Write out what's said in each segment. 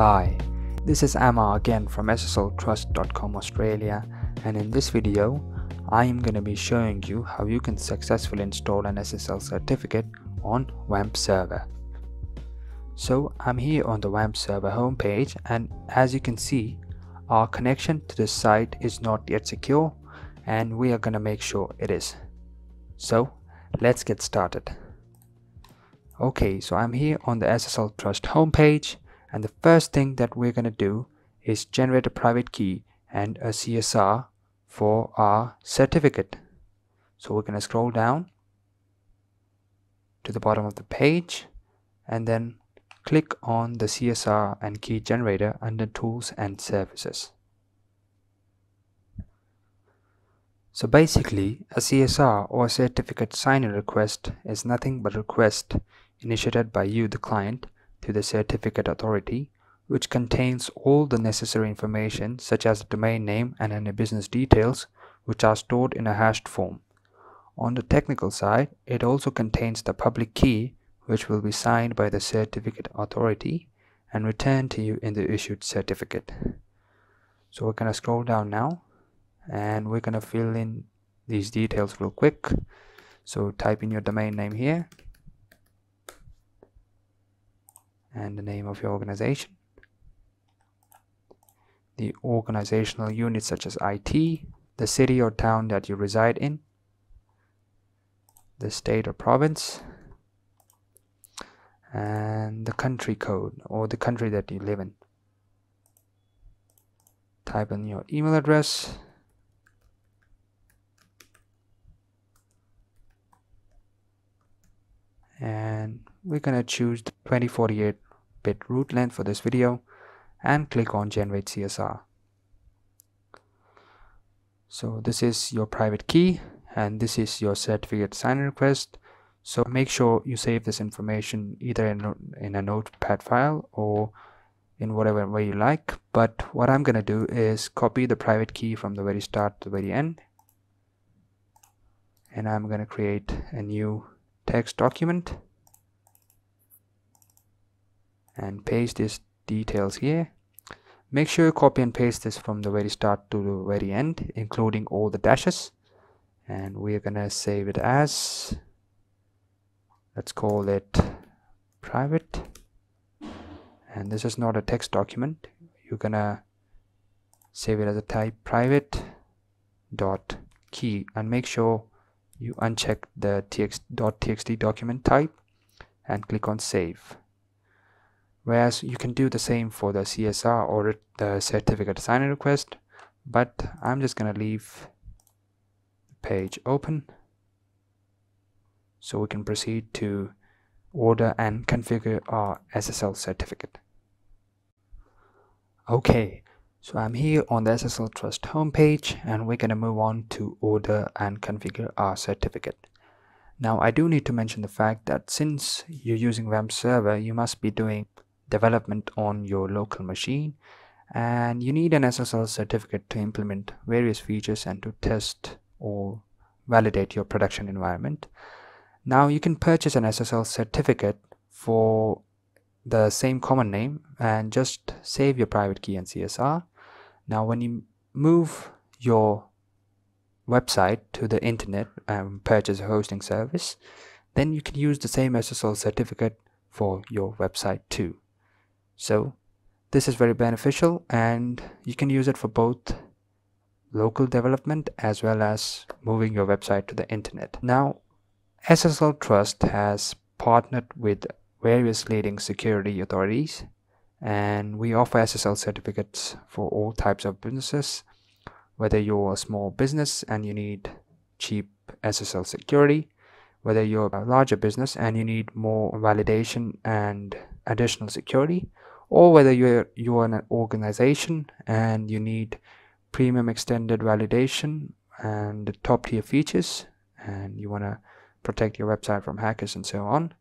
Hi, this is Amma again from SSLTrust.com Australia and in this video I am going to be showing you how you can successfully install an SSL certificate on WAMP server. So I'm here on the WAMP server homepage and as you can see our connection to the site is not yet secure and we are going to make sure it is. So let's get started. Okay, so I'm here on the SSL Trust homepage and the first thing that we're going to do is generate a private key and a CSR for our certificate. So we're going to scroll down to the bottom of the page and then click on the CSR and key generator under tools and services. So basically a CSR or certificate signing request is nothing but a request initiated by you the client to the certificate authority which contains all the necessary information such as the domain name and any business details which are stored in a hashed form. On the technical side, it also contains the public key which will be signed by the certificate authority and returned to you in the issued certificate. So we're going to scroll down now and we're going to fill in these details real quick. So type in your domain name here and the name of your organization the organizational units such as IT, the city or town that you reside in, the state or province, and the country code or the country that you live in. Type in your email address. And we're going to choose the 2048 bit root length for this video and click on generate CSR. So this is your private key and this is your certificate sign request. So make sure you save this information either in, in a notepad file or in whatever way you like. But what I'm going to do is copy the private key from the very start to the very end. And I'm going to create a new text document and paste this details here. Make sure you copy and paste this from the very start to the very end including all the dashes. And we're gonna save it as let's call it private. And this is not a text document. You're gonna save it as a type private dot key. And make sure you uncheck the txt dot txt document type and click on save whereas you can do the same for the CSR or the certificate signing request but I'm just gonna leave the page open so we can proceed to order and configure our SSL certificate. Okay so I'm here on the SSL Trust homepage and we're gonna move on to order and configure our certificate. Now I do need to mention the fact that since you're using WAMP server you must be doing development on your local machine and you need an SSL certificate to implement various features and to test or validate your production environment. Now you can purchase an SSL certificate for the same common name and just save your private key and CSR. Now when you move your website to the internet and purchase a hosting service, then you can use the same SSL certificate for your website too. So this is very beneficial and you can use it for both local development as well as moving your website to the internet. Now SSL Trust has partnered with various leading security authorities and we offer SSL certificates for all types of businesses whether you're a small business and you need cheap SSL security whether you're a larger business and you need more validation and additional security or whether you're you're an organization and you need premium extended validation and top tier features and you want to protect your website from hackers and so on.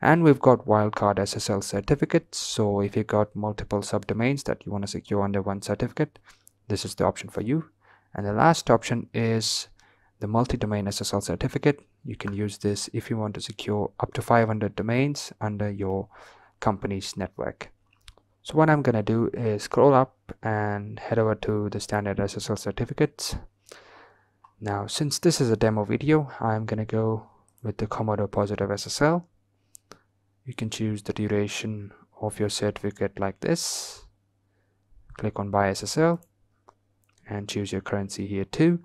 And we've got wildcard SSL certificates so if you've got multiple subdomains that you want to secure under one certificate this is the option for you. And the last option is the multi-domain SSL certificate. You can use this if you want to secure up to 500 domains under your company's network so what I'm gonna do is scroll up and head over to the standard SSL certificates. Now since this is a demo video I'm gonna go with the Comodo Positive SSL you can choose the duration of your certificate like this. Click on buy SSL and choose your currency here too.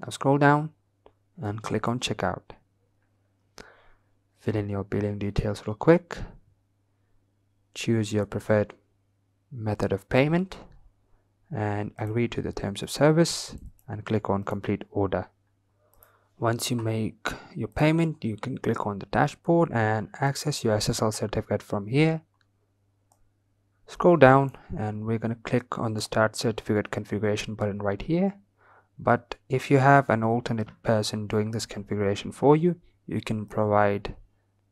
Now scroll down and click on checkout. Fill in your billing details real quick choose your preferred method of payment and agree to the terms of service and click on complete order. Once you make your payment you can click on the dashboard and access your SSL certificate from here. Scroll down and we're going to click on the start certificate configuration button right here. But if you have an alternate person doing this configuration for you you can provide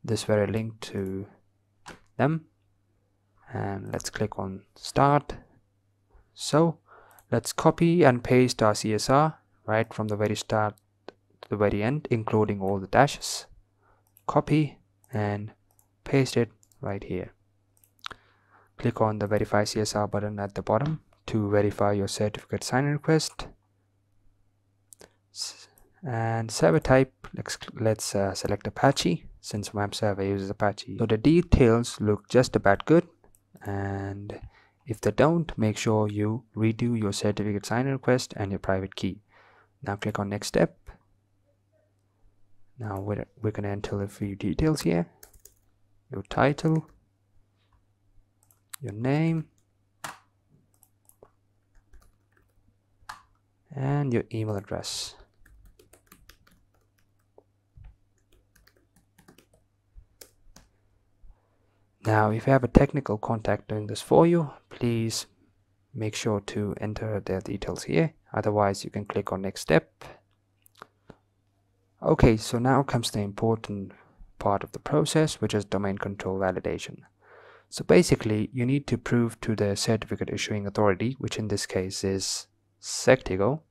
this very link to them and let's click on start. So let's copy and paste our CSR right from the very start to the very end including all the dashes. Copy and paste it right here. Click on the verify CSR button at the bottom to verify your certificate sign request. And server type let's, let's uh, select Apache. Since web server uses Apache so the details look just about good and if they don't make sure you redo your certificate sign request and your private key. Now click on next step. Now we're, we're going to enter a few details here. Your title. Your name. And your email address Now, if you have a technical contact doing this for you, please make sure to enter their details here. Otherwise, you can click on next step. Okay, so now comes the important part of the process, which is domain control validation. So basically, you need to prove to the certificate issuing authority, which in this case is Sectigo,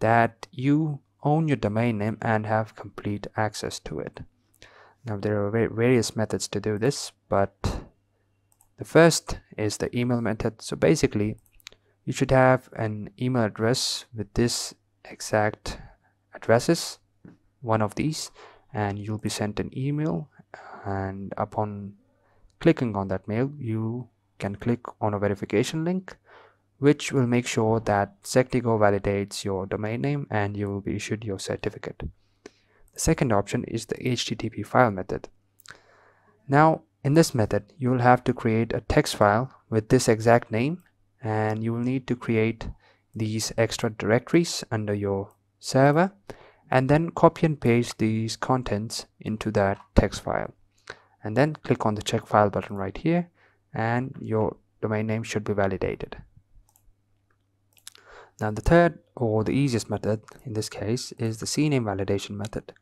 that you own your domain name and have complete access to it. Now there are various methods to do this, but the first is the email method. So basically, you should have an email address with this exact addresses, one of these, and you'll be sent an email. And upon clicking on that mail, you can click on a verification link, which will make sure that Sectigo validates your domain name and you will be issued your certificate. The second option is the HTTP file method. Now, in this method, you will have to create a text file with this exact name and you will need to create these extra directories under your server and then copy and paste these contents into that text file and then click on the check file button right here and your domain name should be validated. Now the third or the easiest method in this case is the CNAME validation method.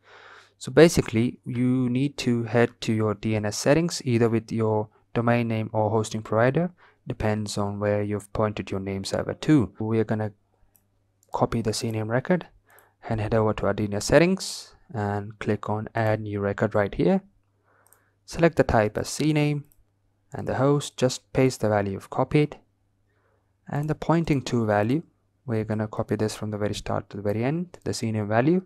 So basically you need to head to your DNS settings either with your domain name or hosting provider depends on where you've pointed your name server to. We're gonna copy the CNAME record and head over to our DNS settings and click on add new record right here. Select the type as CNAME and the host just paste the value you've copied and the pointing to value we're gonna copy this from the very start to the very end the CNAME value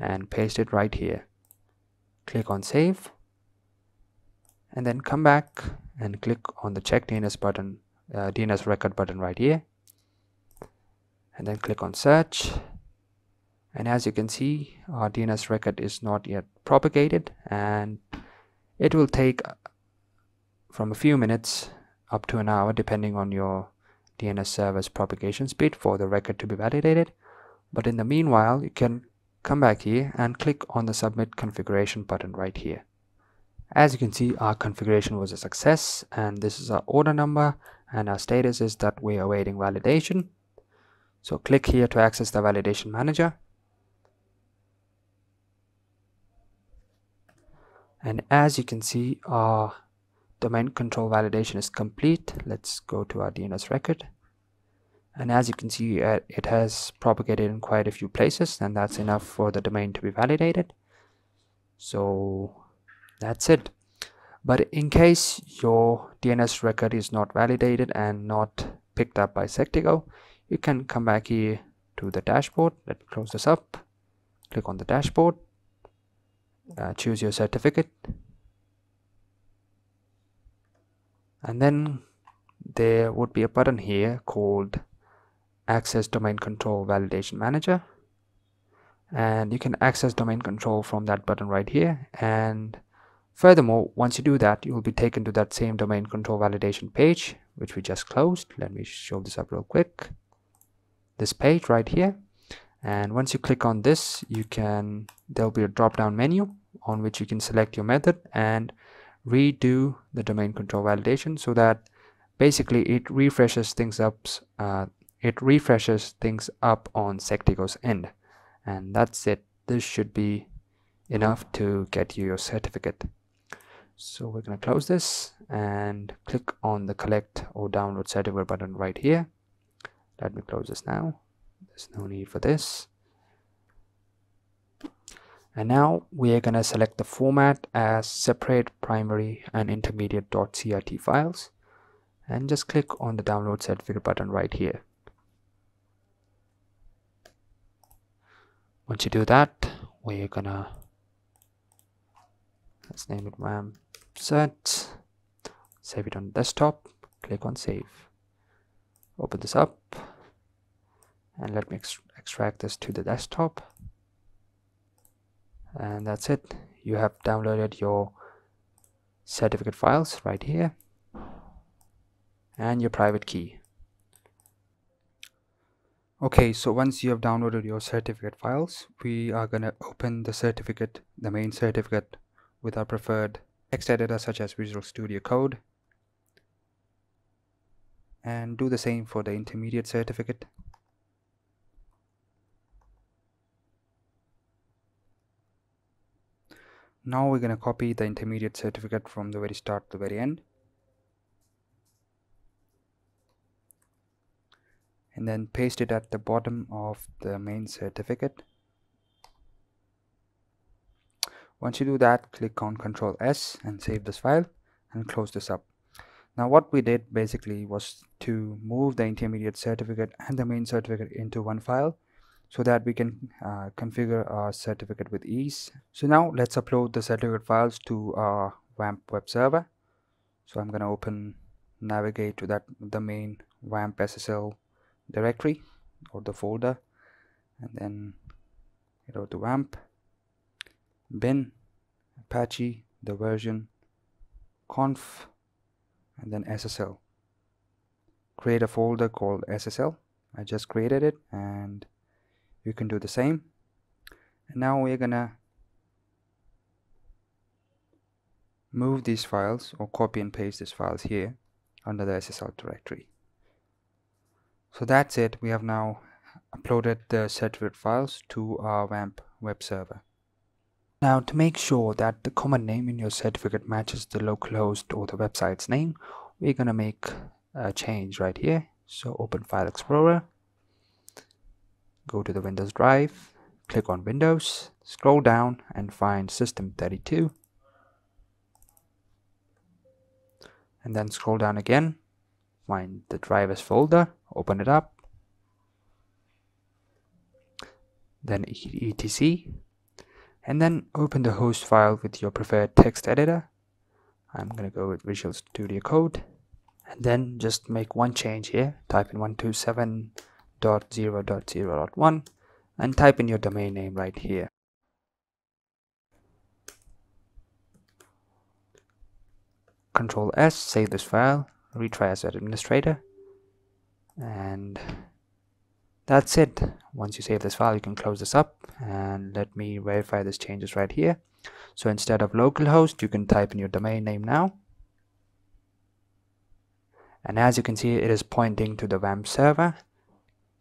and paste it right here click on save and then come back and click on the check DNS button uh, DNS record button right here and then click on search and as you can see our DNS record is not yet propagated and it will take from a few minutes up to an hour depending on your DNS server's propagation speed for the record to be validated. But in the meanwhile, you can come back here and click on the submit configuration button right here. As you can see, our configuration was a success and this is our order number and our status is that we are awaiting validation. So click here to access the validation manager. And as you can see, our domain control validation is complete let's go to our DNS record and as you can see uh, it has propagated in quite a few places and that's enough for the domain to be validated. So that's it. But in case your DNS record is not validated and not picked up by Sectigo you can come back here to the dashboard. Let me close this up. Click on the dashboard. Uh, choose your certificate. And then there would be a button here called access domain control validation manager. And you can access domain control from that button right here. And furthermore once you do that you will be taken to that same domain control validation page which we just closed. Let me show this up real quick. This page right here. And once you click on this you can there'll be a drop down menu on which you can select your method and redo the domain control validation so that basically it refreshes things up uh, it refreshes things up on Sectigo's end. And that's it. This should be enough to get you your certificate. So we're going to close this and click on the collect or download certificate button right here. Let me close this now. There's no need for this. And now we are going to select the format as separate primary and intermediate .crt files. And just click on the download certificate button right here once you do that we're gonna let's name it ram set. Save it on desktop. Click on save. Open this up. And let me ex extract this to the desktop. And that's it. You have downloaded your certificate files right here. And your private key okay so once you have downloaded your certificate files we are going to open the certificate the main certificate with our preferred text editor such as Visual Studio Code. And do the same for the intermediate certificate. Now we're going to copy the intermediate certificate from the very start to the very end and then paste it at the bottom of the main certificate. Once you do that click on Ctrl S and save this file and close this up. Now what we did basically was to move the intermediate certificate and the main certificate into one file so that we can uh, configure our certificate with ease. So now let's upload the certificate files to our WAMP web server. So I'm going to open navigate to that the main WAMP SSL directory or the folder and then go to WAMP bin Apache the version conf and then SSL create a folder called SSL I just created it and you can do the same. And now we're gonna move these files or copy and paste these files here under the SSL directory so that's it. We have now uploaded the certificate files to our WAMP web server. Now to make sure that the common name in your certificate matches the localhost or the website's name we're gonna make a change right here. So open file explorer go to the Windows drive, click on Windows, scroll down and find System32 and then scroll down again, find the drivers folder, open it up, then etc and then open the host file with your preferred text editor. I'm gonna go with Visual Studio Code. And then just make one change here, type in 127.0.0.1 and type in your domain name right here. Control S, save this file, retry as administrator, and that's it. Once you save this file, you can close this up and let me verify this changes right here. So instead of localhost, you can type in your domain name now. And as you can see, it is pointing to the WAMP server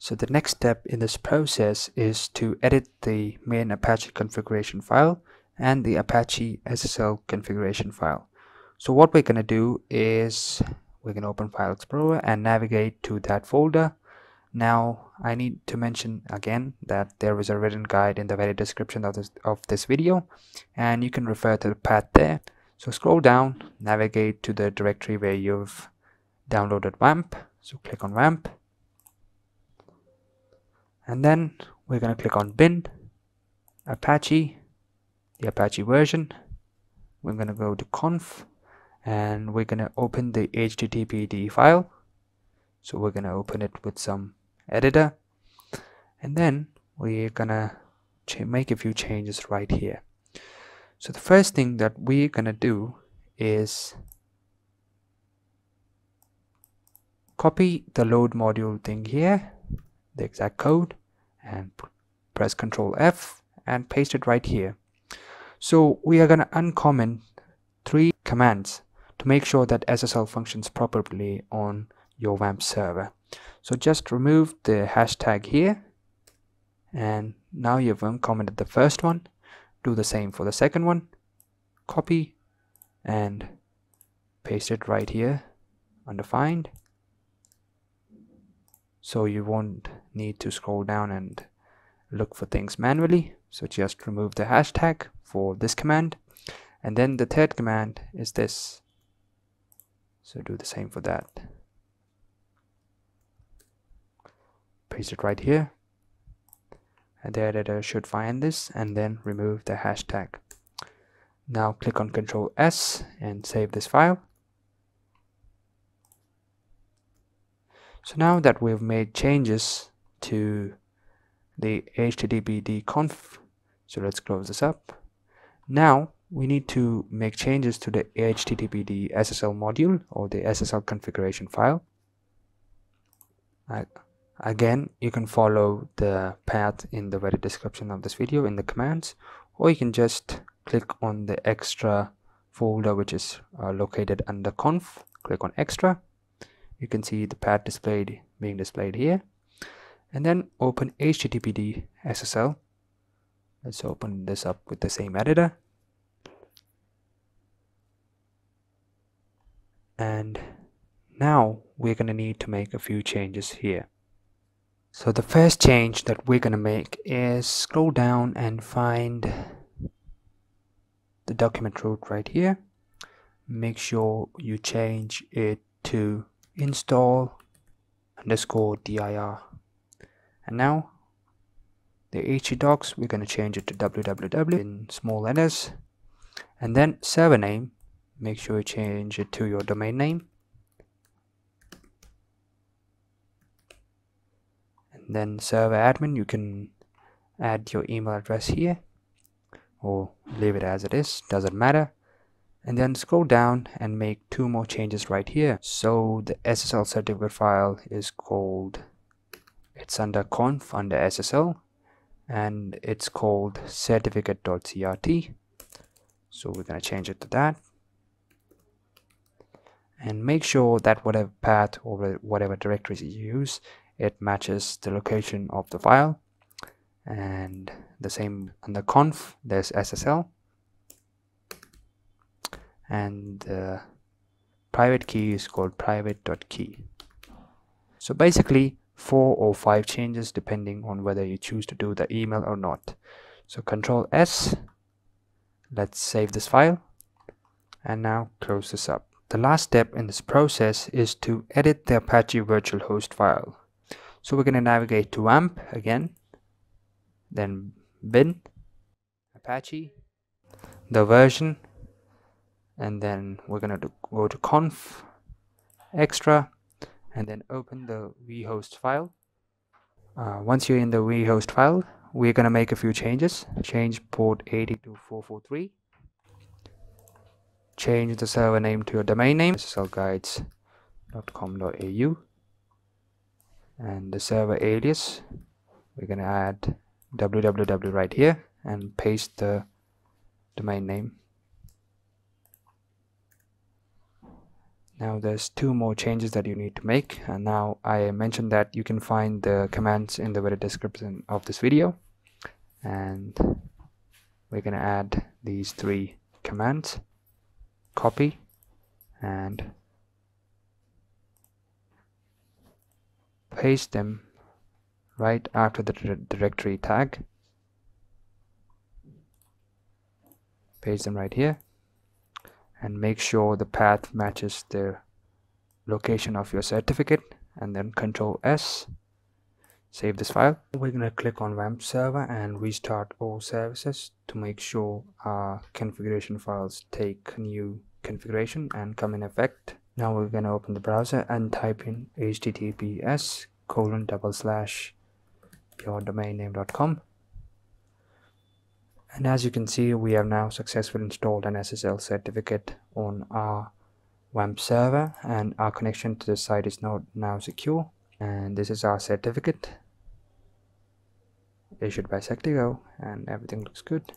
so the next step in this process is to edit the main Apache configuration file and the Apache SSL configuration file. So what we're going to do is going to open File Explorer and navigate to that folder. Now I need to mention again that there is a written guide in the very description of this, of this video and you can refer to the path there. So scroll down navigate to the directory where you've downloaded WAMP so click on WAMP and then we're going to click on bin Apache the Apache version we're going to go to conf and we're going to open the httpd file. So we're going to open it with some editor. And then we're going to make a few changes right here. So the first thing that we're going to do is copy the load module thing here the exact code and press ctrl F and paste it right here. So we are going to uncomment three commands to make sure that SSL functions properly on your WAMP server. So just remove the hashtag here and now you've uncommented the first one. Do the same for the second one. Copy and paste it right here under find. So you won't need to scroll down and look for things manually. So just remove the hashtag for this command. And then the third command is this so do the same for that. Paste it right here. And the editor should find this and then remove the hashtag. Now click on Ctrl S and save this file. So now that we've made changes to the httpd conf so let's close this up. Now we need to make changes to the httpd ssl module or the ssl configuration file. Again you can follow the path in the very description of this video in the commands or you can just click on the extra folder which is uh, located under conf. Click on extra. You can see the path displayed being displayed here. And then open httpd ssl let's open this up with the same editor and now we're going to need to make a few changes here. So the first change that we're going to make is scroll down and find the document root right here. Make sure you change it to install underscore dir and now the htdocs we're going to change it to www in small letters. And then server name make sure you change it to your domain name. And then server admin you can add your email address here or leave it as it is doesn't matter. And then scroll down and make two more changes right here. So the SSL certificate file is called it's under conf under SSL and it's called certificate.crt so we're going to change it to that and make sure that whatever path or whatever directories you use it matches the location of the file. And the same the conf there's SSL and the private key is called private.key so basically four or five changes depending on whether you choose to do the email or not. So control S let's save this file. And now close this up the last step in this process is to edit the Apache virtual host file. So we're going to navigate to WAMP again then bin apache the version and then we're going to go to conf extra and then open the vhost file. Uh, once you're in the vhost file we're going to make a few changes. Change port 80 to 443 change the server name to your domain name sslguides.com.au and the server alias we're going to add www right here and paste the domain name. Now there's two more changes that you need to make. And now I mentioned that you can find the commands in the very description of this video. And we're going to add these three commands copy and paste them right after the directory tag. Paste them right here and make sure the path matches the location of your certificate and then control S save this file. We're going to click on WAMP server and restart all services to make sure our configuration files take new configuration and come in effect. Now we're going to open the browser and type in https colon double slash yourdomainname.com and as you can see we have now successfully installed an SSL certificate on our WAMP server and our connection to the site is now, now secure. And this is our certificate. Issued by Sectigo and everything looks good.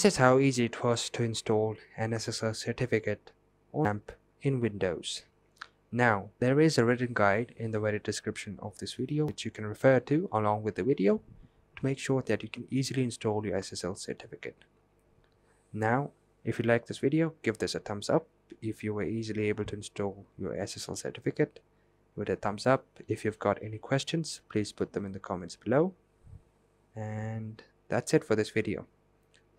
This is how easy it was to install an SSL certificate on WAMP in Windows. Now, there is a written guide in the very description of this video which you can refer to along with the video to make sure that you can easily install your SSL certificate. Now, if you like this video, give this a thumbs up. If you were easily able to install your SSL certificate, with a thumbs up. If you've got any questions, please put them in the comments below. And that's it for this video.